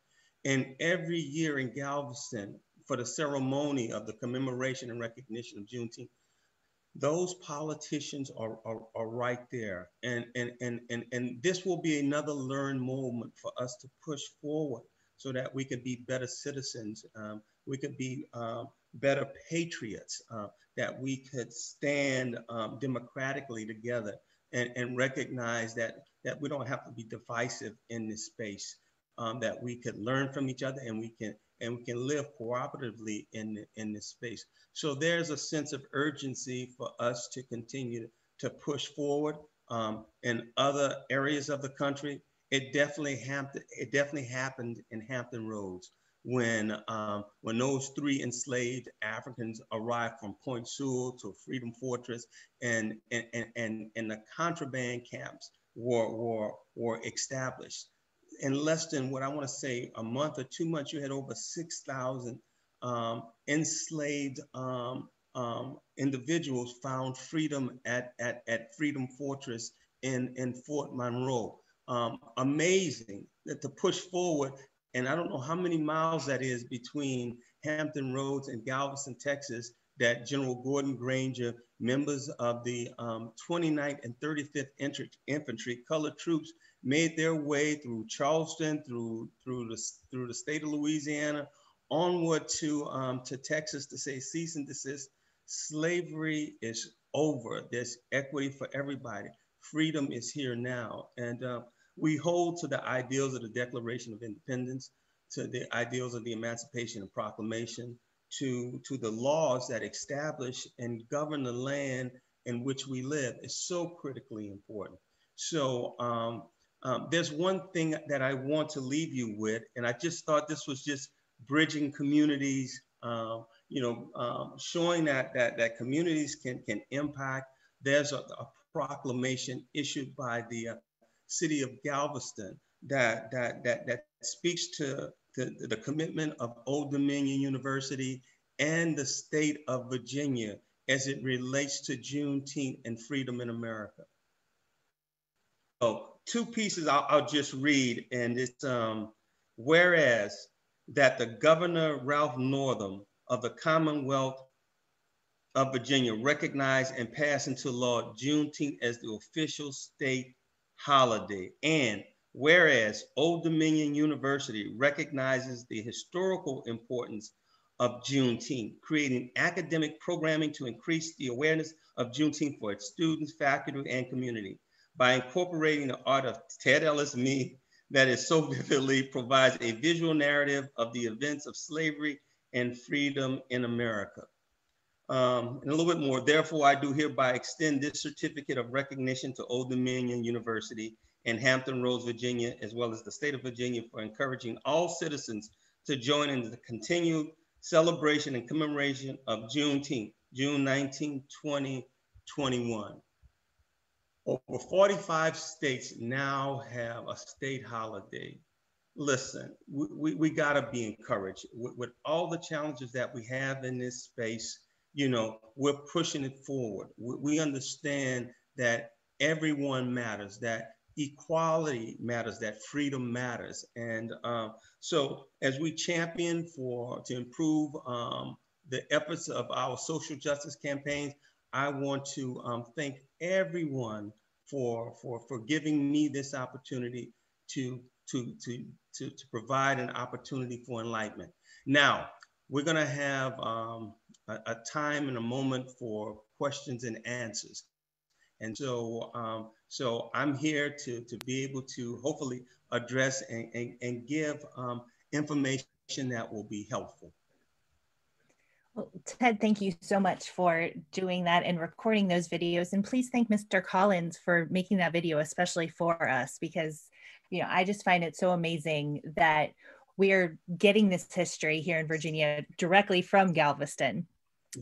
And every year in Galveston, for the ceremony of the commemoration and recognition of Juneteenth, those politicians are, are, are, right there. And, and, and, and, and this will be another learn moment for us to push forward so that we can be better citizens. Um, we could be um, better patriots, uh, that we could stand um, democratically together and, and recognize that, that we don't have to be divisive in this space, um, that we could learn from each other and we can and we can live cooperatively in, in this space. So there's a sense of urgency for us to continue to push forward um, in other areas of the country. It definitely happened. It definitely happened in Hampton Roads. When um, when those three enslaved Africans arrived from Point Sewell to Freedom Fortress, and and and and the contraband camps were were were established. In less than what I want to say a month or two months, you had over six thousand um, enslaved um, um, individuals found freedom at, at, at Freedom Fortress in, in Fort Monroe. Um, amazing that to push forward, and I don't know how many miles that is between Hampton Roads and Galveston, Texas, that General Gordon Granger, members of the um, 29th and 35th Infantry Colored Troops made their way through Charleston, through, through, the, through the state of Louisiana, onward to, um, to Texas to say cease and desist. Slavery is over. There's equity for everybody. Freedom is here now. And uh, we hold to the ideals of the Declaration of Independence, to the ideals of the Emancipation and Proclamation, to, to the laws that establish and govern the land in which we live is so critically important. So um, um, there's one thing that I want to leave you with, and I just thought this was just bridging communities, um, you know, um, showing that, that, that communities can, can impact. There's a, a proclamation issued by the uh, city of Galveston that, that, that, that speaks to the, the commitment of Old Dominion University and the state of Virginia as it relates to Juneteenth and freedom in America. So two pieces I'll, I'll just read, and it's um, whereas that the Governor Ralph Northam of the Commonwealth of Virginia recognized and passed into law Juneteenth as the official state holiday. And whereas Old Dominion University recognizes the historical importance of Juneteenth, creating academic programming to increase the awareness of Juneteenth for its students, faculty, and community by incorporating the art of Ted Ellis Me that is so (laughs) vividly provides a visual narrative of the events of slavery and freedom in America. Um, and a little bit more, therefore, I do hereby extend this certificate of recognition to Old Dominion University in Hampton Roads, Virginia, as well as the state of Virginia for encouraging all citizens to join in the continued celebration and commemoration of Juneteenth, June 19, 2021. Over 45 states now have a state holiday. Listen, we, we, we got to be encouraged. With, with all the challenges that we have in this space, you know, we're pushing it forward. We, understand that everyone matters, that equality matters, that freedom matters. And um, so as we champion for to improve um, the efforts of our social justice campaigns, I want to um, thank everyone for, for, for giving me this opportunity to, to, to, to, to provide an opportunity for enlightenment. Now, we're gonna have um, a, a, time and a moment for questions and answers. And so, um, so I'm here to, to be able to hopefully address and, and, and give um, information that will be helpful. Well, Ted, thank you so much for doing that and recording those videos. And please thank Mr. Collins for making that video, especially for us, because, you know, I just find it so amazing that we're getting this history here in Virginia directly from Galveston.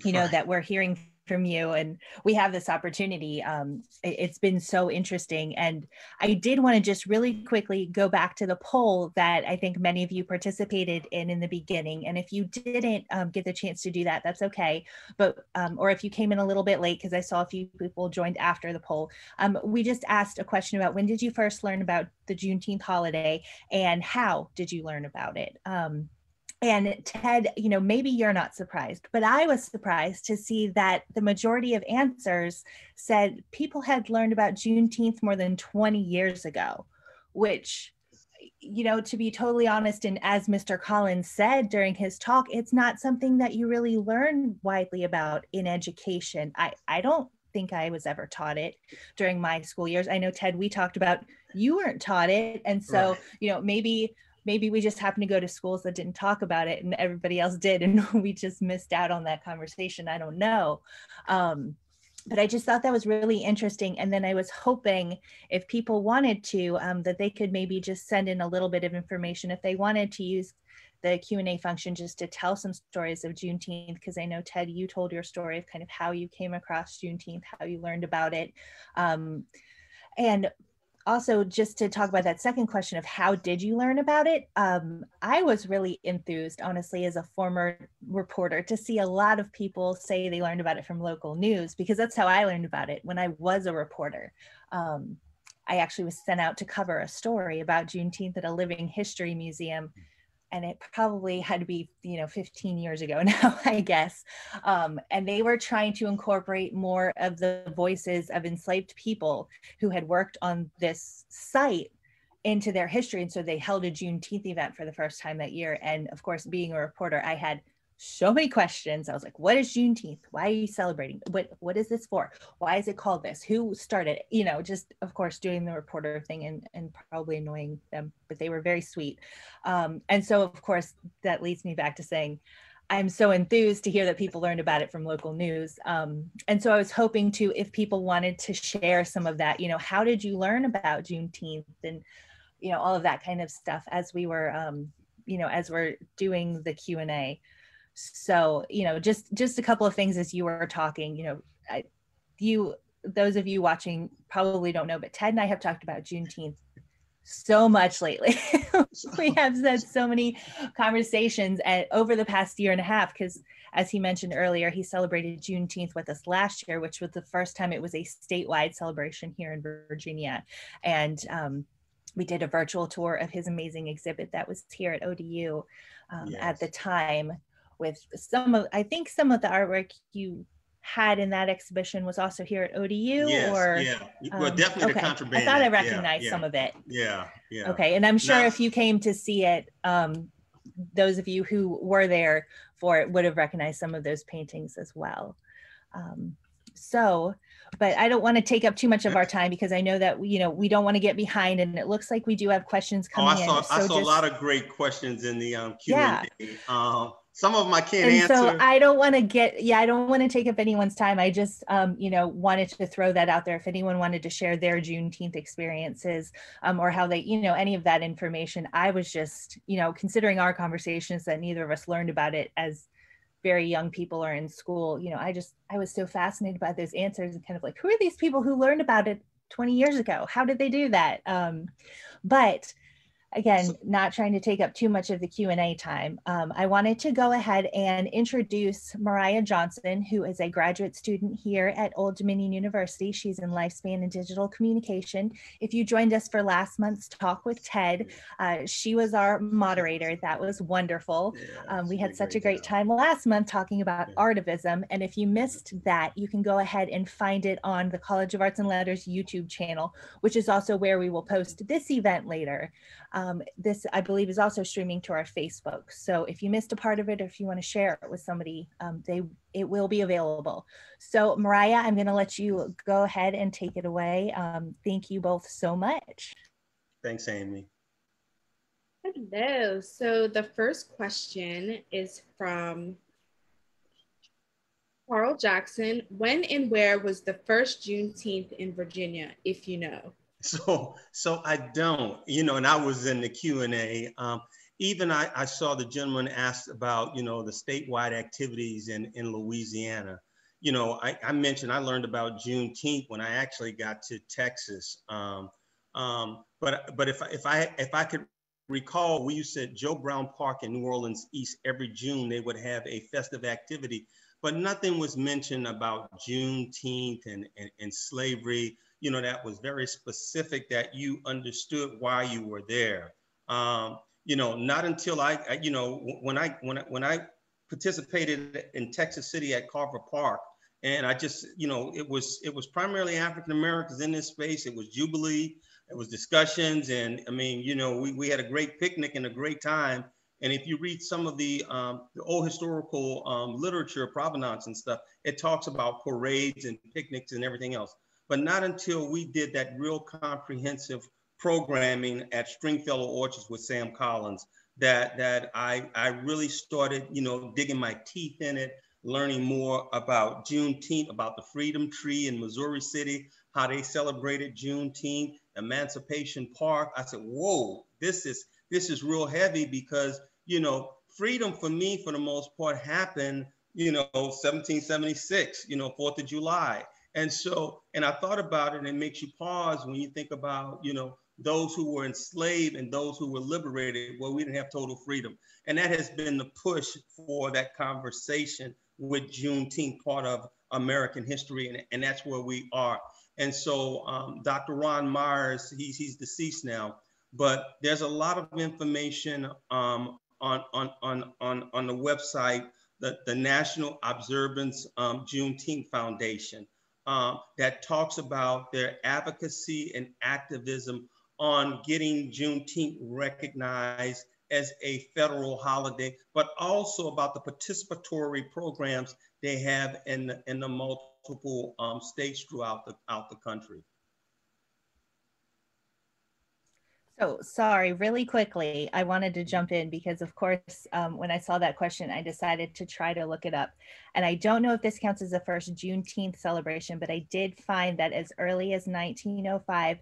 You know, that we're hearing from you and we have this opportunity um, it, has been so interesting and i did want to just really quickly go back to the poll that i think many of you participated in in the beginning and if you didn't um, get the chance to do that that's okay but um, or if you came in a little bit late because i saw a few people joined after the poll um, we just asked a question about when did you first learn about the juneteenth holiday and how did you learn about it um, and Ted, you know, maybe you're not surprised, but I was surprised to see that the majority of answers said people had learned about Juneteenth more than 20 years ago, which, you know, to be totally honest, and as Mr. Collins said during his talk, it's not something that you really learn widely about in education. I, I don't think I was ever taught it during my school years. I know, Ted, we talked about you weren't taught it. And so, right. you know, maybe maybe we just happened to go to schools that didn't talk about it and everybody else did and (laughs) we just missed out on that conversation i don't know um, but i just thought that was really interesting and then i was hoping if people wanted to um, that they could maybe just send in a little bit of information if they wanted to use the Q&A function just to tell some stories of Juneteenth, because I know, Ted, you told your story of kind of how you came across Juneteenth, how you learned about it. Um, and also just to talk about that second question of how did you learn about it? Um, i was really enthused honestly as a former reporter to see a lot of people say they learned about it from local news because that's how i learned about it when i was a reporter. Um, i actually was sent out to cover a story about juneteenth at a living history museum and it probably had to be you know 15 years ago (laughs) now i guess. Um, and they were trying to incorporate more of the voices of enslaved people who had worked on this site into their history. And so they held a juneteenth event for the first time that year. And of course being a reporter i had so many questions. I was like, what is Juneteenth? Why are you celebrating? What what is this for? Why is it called this? Who started it? You know, just of course doing the reporter thing and, and probably annoying them, but they were very sweet. Um, and so of course that leads me back to saying I'm so enthused to hear that people learned about it from local news. Um, and so I was hoping to, if people wanted to share some of that, you know, how did you learn about Juneteenth and, you know, all of that kind of stuff as we were, um, you know, as we're doing the Q and A so you know just just a couple of things as you were talking you know I, you those of you watching probably don't know but ted and i have talked about juneteenth so much lately. (laughs) We have had (laughs) so many conversations at, over the past year and a half because as he mentioned earlier he celebrated juneteenth with us last year which was the first time it was a statewide celebration here in virginia. And um, we did a virtual tour of his amazing exhibit that was here at odu um, yes. at the time with some of I think some of the artwork you had in that exhibition was also here at ODU yes, or yeah well um, definitely okay. the contraband I thought I recognized yeah, some of it yeah yeah okay and I'm sure now, if you came to see it um, those of you who were there for it would have recognized some of those paintings as well um, so but I don't want to take up too much of our time because I know that you know we don't want to get behind, and it looks like we do have questions coming oh, I saw, in. So I saw just, a lot of great questions in the um, Q and A. Yeah. Um, some of them I can't and answer. So I don't want to get, yeah, I don't want to take up anyone's time. I just, um, you know, wanted to throw that out there. If anyone wanted to share their Juneteenth experiences um, or how they, you know, any of that information, I was just, you know, considering our conversations that neither of us learned about it as very young people or in school, you know, I just, I was so fascinated by those answers and kind of like, who are these people who learned about it 20 years ago? How did they do that? Um, but again, not trying to take up too much of the Q&A time, um, I wanted to go ahead and introduce Mariah Johnson, who is a graduate student here at Old Dominion University. She's in Lifespan and Digital Communication. If you joined us for last month's talk with Ted, uh, she was our moderator. That was wonderful. Um, we had such a great time last month talking about artivism. And if you missed that, you can go ahead and find it on the College of Arts and Letters YouTube channel, which is also where we will post this event later. Um, this, I believe, is also streaming to our Facebook. So if you missed a part of it, or if you want to share it with somebody, um, they it will be available. So Mariah, I'm going to let you go ahead and take it away. Um, thank you both so much. Thanks, Amy. Hello. So the first question is from Carl Jackson. When and where was the first Juneteenth in Virginia, if you know? So, so I don't, you know, and I was in the Q and A. Um, even I, I saw the gentleman asked about, you know, the statewide activities in, in Louisiana. You know, I, I mentioned I learned about Juneteenth when I actually got to Texas. Um, um, but but if if I if I could recall, we used to Joe Brown Park in New Orleans East every June they would have a festive activity, but nothing was mentioned about Juneteenth and, and, and slavery you know, that was very specific that you understood why you were there. Um, you know, not until I, I, you know, when I, when I, when I participated in Texas City at Carver Park, and I just, you know, it was, it was primarily African Americans in this space. It was Jubilee, it was discussions. And I mean, you know, we, we had a great picnic and a great time. And if you read some of the, um, the old historical um, literature, provenance and stuff, it talks about parades and picnics and everything else but not until we did that real comprehensive programming at Stringfellow Orchards with Sam Collins that that I I really started, you know, digging my teeth in it, learning more about Juneteenth, about the Freedom Tree in Missouri City, how they celebrated Juneteenth, Emancipation Park. I said, whoa, this is this is real heavy because you know, freedom for me, for the most part, happened, you know, 1776, you know, 4th of July. And so, and I thought about it, and it makes you pause when you think about, you know, those who were enslaved and those who were liberated. Well, we didn't have total freedom. And that has been the push for that conversation with Juneteenth, part of American history, and, and that's where we are. And so um, Dr. Ron Myers, he's, he's deceased now, but there's a lot of information um, on, on, on, on, on the website, the, the National Observance um, Juneteenth Foundation, um, that talks about their advocacy and activism on getting Juneteenth recognized as a federal holiday, but also about the participatory programs they have in the, in the multiple um, states throughout the, out the country. So sorry, really quickly, I wanted to jump in because of course, um, when I saw that question, I decided to try to look it up. And I don't know if this counts as the first Juneteenth celebration, but I did find that as early as 1905,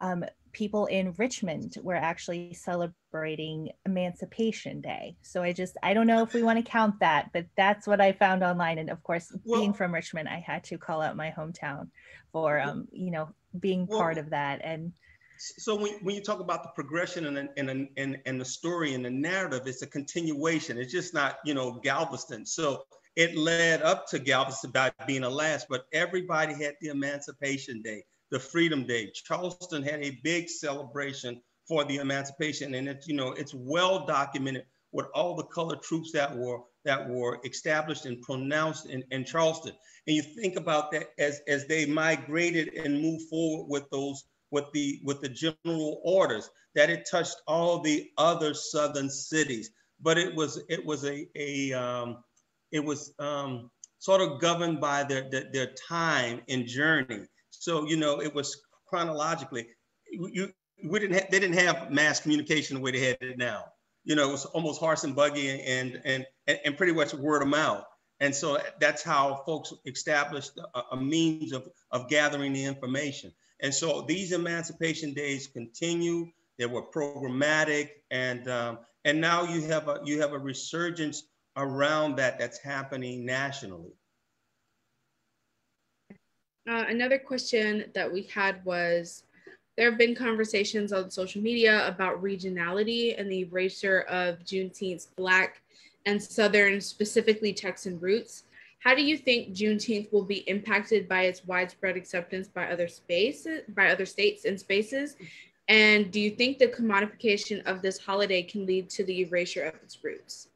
um, people in Richmond were actually celebrating Emancipation Day. So I just, I don't know if we want to count that, but that's what I found online. And of course, well, being from Richmond, I had to call out my hometown for, um, you know, being well, part of that. And so when, when you talk about the progression and, and, and, and the story and the narrative, it's a continuation. It's just not, you know, Galveston. So it led up to Galveston by being a last, but everybody had the Emancipation Day the Freedom Day. Charleston had a big celebration for the emancipation, and it's you know it's well documented with all the colored troops that were that were established and pronounced in, in Charleston. And you think about that as as they migrated and moved forward with those with the with the general orders that it touched all the other southern cities, but it was it was a a um, it was um, sort of governed by their, their, their time and journey. So, you know, it was chronologically, you, we didn't have, they didn't have mass communication the way they had it now. You know, it was almost horse and buggy and, and, and, and pretty much word of mouth. And so that's how folks established a, a means of, of gathering the information. And so these emancipation days continue. They were programmatic, and um, and now you have a you have a resurgence around that that's happening nationally. Uh, another question that we had was there have been conversations on social media about regionality and the erasure of Juneteenth's Black and Southern, specifically Texan roots. How do you think Juneteenth will be impacted by its widespread acceptance by other spaces, by other states and spaces? And do you think the commodification of this holiday can lead to the erasure of its roots?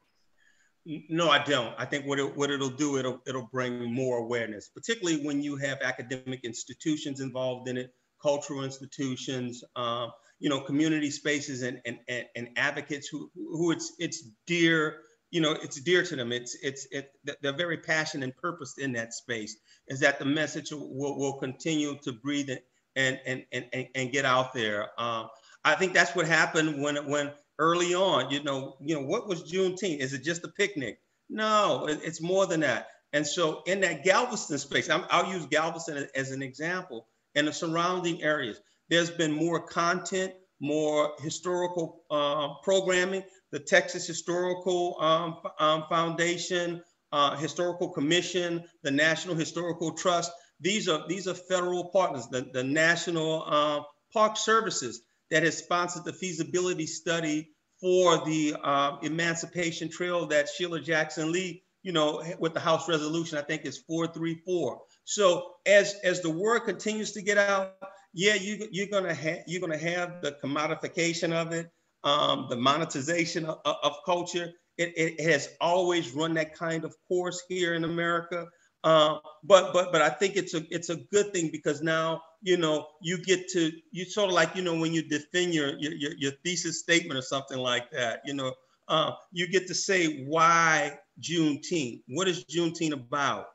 No, I don't. I think what it, what it'll do, it'll it'll bring more awareness, particularly when you have academic institutions involved in it, cultural institutions, um, you know, community spaces, and and and, and advocates who who it's it's dear, you know, it's dear to them. It's it's it they're very passionate and purposed in that space. Is that the message will will continue to breathe and and and and, and get out there. Um, I think that's what happened when when early on. You know, you know, what was Juneteenth? Is it just a picnic? No, it's more than that. And so in that Galveston space, i will use Galveston as an example, and the surrounding areas, there's been more content, more historical uh, programming. The Texas Historical um, um, Foundation, uh, Historical Commission, the National Historical Trust. These are these are federal partners. The, the National uh, Park Services that has sponsored the feasibility study for the uh, Emancipation Trail that Sheila Jackson Lee, you know, with the House resolution, I think is 434. So as as the word continues to get out, yeah, you you're gonna have you're gonna have the commodification of it, um, the monetization of, of culture. It, it has always run that kind of course here in America. Uh, but but but I think it's a it's a good thing because now you know you get to you sort of like you know when you defend your your, your thesis statement or something like that you know uh, you get to say why Juneteenth what is Juneteenth about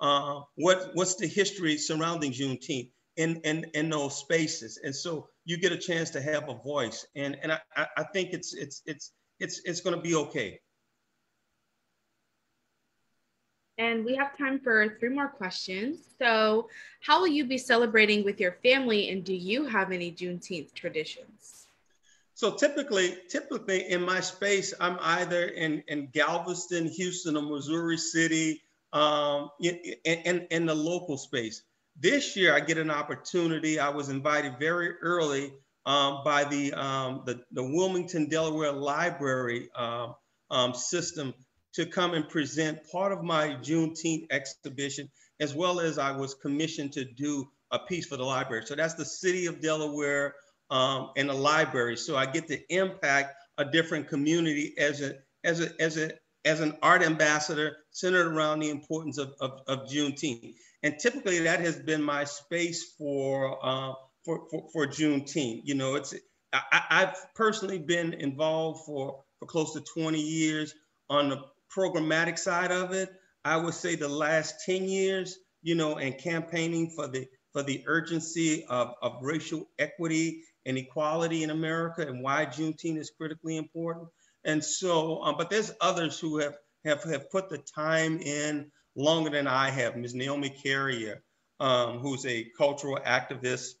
uh, what what's the history surrounding Juneteenth in, in in those spaces and so you get a chance to have a voice and and I, I think it's it's it's it's it's going to be okay. And we have time for three more questions. So, how will you be celebrating with your family, and do you have any Juneteenth traditions? So typically, typically in my space, I'm either in, in Galveston, Houston, or Missouri City, um, in, in, in the local space. This year, I get an opportunity. I was invited very early um, by the, um, the, the Wilmington, Delaware Library um, um, system to come and present part of my Juneteenth exhibition, as well as I was commissioned to do a piece for the library. So that's the city of Delaware um, and the library. So I get to impact a different community as a as a as a as an art ambassador centered around the importance of, of, of Juneteenth. And typically that has been my space for uh, for, for, for Juneteenth. You know, it's I, I've personally been involved for for close to 20 years on the programmatic side of it. I would say the last 10 years, you know, and campaigning for the for the urgency of, of racial equity and equality in America and why Juneteenth is critically important. And so, um, but there's others who have, have, have put the time in longer than I have. Ms. Naomi Carrier, um, who's a cultural activist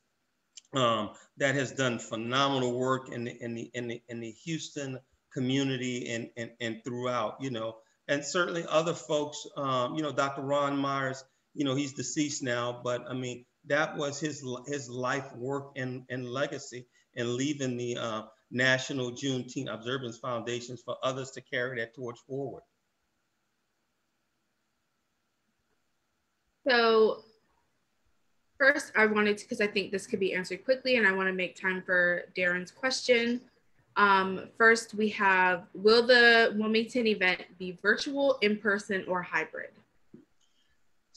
um, that has done phenomenal work in the, in the, in the, in the Houston community and, and, and throughout, you know, and certainly other folks, um, you know, Dr. Ron Myers, you know, he's deceased now, but I mean, that was his his life work and, and legacy and leaving the uh, National Juneteenth Observance Foundations for others to carry that torch forward. So first I wanted to, because I think this could be answered quickly and I want to make time for Darren's question. Um, first, we have, will the Wilmington event be virtual, in person, or hybrid?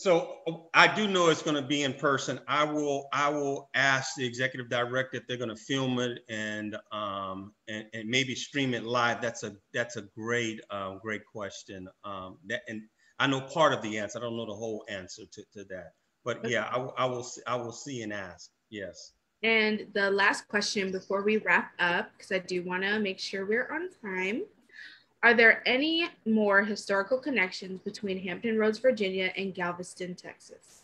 So I do know it's going to be in person. I will I will ask the executive director if they're going to film it and um, and, and maybe stream it live. That's a that's a great uh, great question. Um, that and I know part of the answer. I don't know the whole answer to, to that. But yeah, I, I will I will see and ask. Yes. And the last question before we wrap up, because I do want to make sure we're on time. Are there any more historical connections between Hampton Roads, Virginia and Galveston, Texas?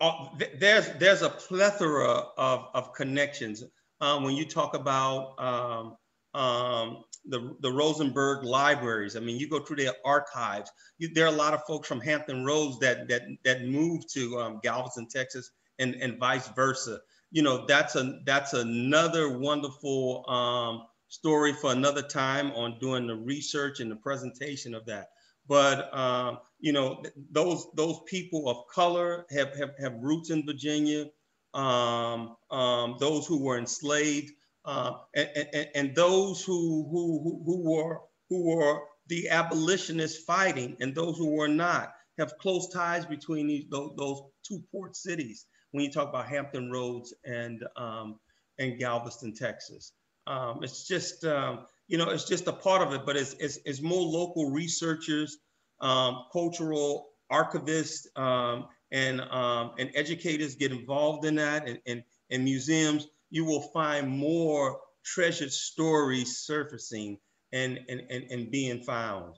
Oh, there's there's a plethora of, of connections. Um, when you talk about um, um, the, the Rosenberg libraries, I mean, you go through their archives. You, there are a lot of folks from Hampton Roads that that that moved to um, Galveston, Texas, and and vice versa. You know, that's a that's another wonderful um, story for another time on doing the research and the presentation of that. But um, you know, those those people of color have have, have roots in Virginia. Um, um, those who were enslaved, uh, and, and, and, those who, who who were who were the abolitionists fighting, and those who were not, have close ties between these those, those two port cities. When you talk about Hampton Roads and um, and Galveston, Texas. Um, it's just, um, you know, it's just a part of it, but it's, it's, it's more local researchers, um, cultural archivists, um, and, um, and educators get involved in that and, and, and museums, you will find more treasured stories surfacing and, and, and, and being found.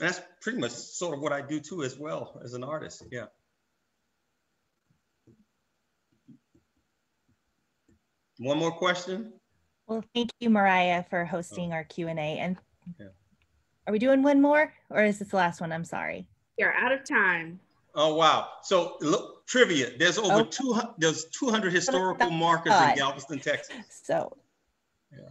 And that's pretty much sort of what I do too as well as an artist, yeah. One more question? Well, thank you, Mariah, for hosting oh. our Q&A. And yeah. are we doing one more or is this the last one? I'm sorry. You're out of time. Oh, wow. So look, trivia, there's over oh. 200, there's 200 historical oh, markers God. in Galveston, Texas. So. Yeah.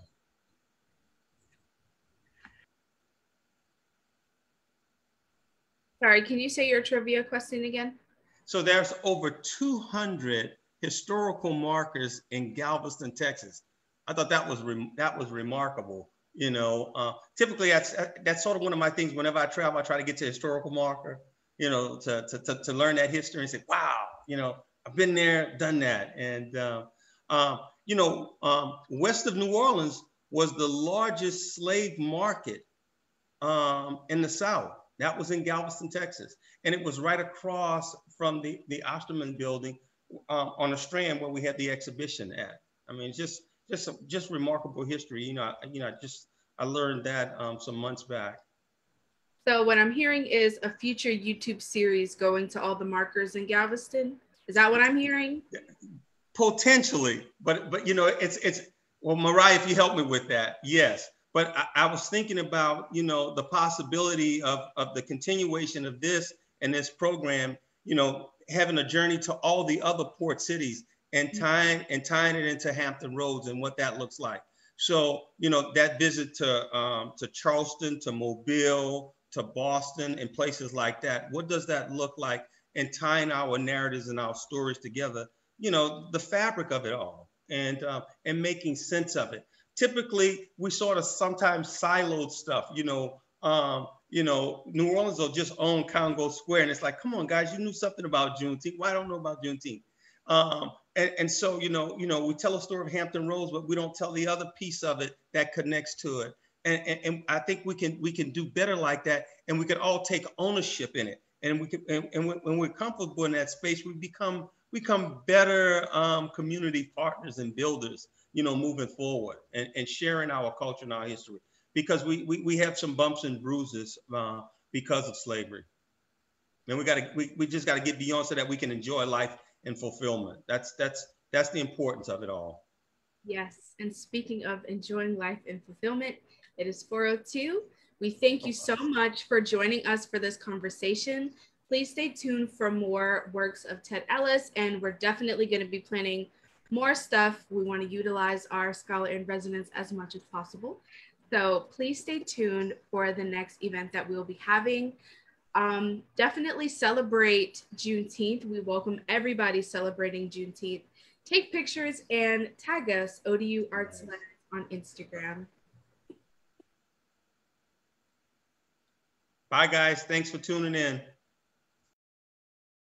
Sorry, can you say your trivia question again? So there's over 200 historical markers in Galveston, Texas. I thought that was that was remarkable. You know, uh, typically that's that's sort of one of my things. Whenever I travel, I try to get to historical marker. You know, to to to, to learn that history and say, wow, you know, I've been there, done that, and uh, uh, you know, um, west of New Orleans was the largest slave market um, in the South. That was in Galveston, Texas, and it was right across from the the Osterman Building um, on the Strand where we had the exhibition at. I mean, just just just remarkable history. You know, I, you know, just I learned that um, some months back. So what I'm hearing is a future YouTube series going to all the markers in Galveston. Is that what I'm hearing? Potentially, but but you know, it's it's Well, Mariah, if you help me with that, yes. But I, I, was thinking about, you know, the possibility of, of the continuation of this and this program, you know, having a journey to all the other port cities and mm-hmm. tying and tying it into Hampton Roads and what that looks like. So, you know, that visit to um, to Charleston, to Mobile, to Boston, and places like that. What does that look like? And tying our narratives and our stories together, you know, the fabric of it all, and uh, and making sense of it. Typically, we sort of sometimes siloed stuff. You know, um, you know, New Orleans will just own Congo Square, and it's like, come on, guys, you knew something about Juneteenth. Why don't know about Juneteenth? Um, and, and, so, you know, you know, we tell a story of Hampton Roads, but we don't tell the other piece of it that connects to it. And, and, and I think we can we can do better like that, and we can all take ownership in it. And we can, and, and when, we're comfortable in that space, we become we become better um, community partners and builders. You know, moving forward and, and sharing our culture and our history because we, we, we have some bumps and bruises uh, because of slavery. And we got to we, we just got to get beyond so that we can enjoy life and fulfillment. That's that's that's the importance of it all. Yes, and speaking of enjoying life and fulfillment, it is 402. We thank you so much for joining us for this conversation. Please stay tuned for more works of Ted Ellis, and we're definitely going to be planning more stuff. We want to utilize our scholar in residence as much as possible. So please stay tuned for the next event that we'll be having. Um, definitely celebrate Juneteenth. We welcome everybody celebrating Juneteenth. Take pictures and tag us, ODU Arts Letters, on Instagram. Bye, guys. Thanks for tuning in.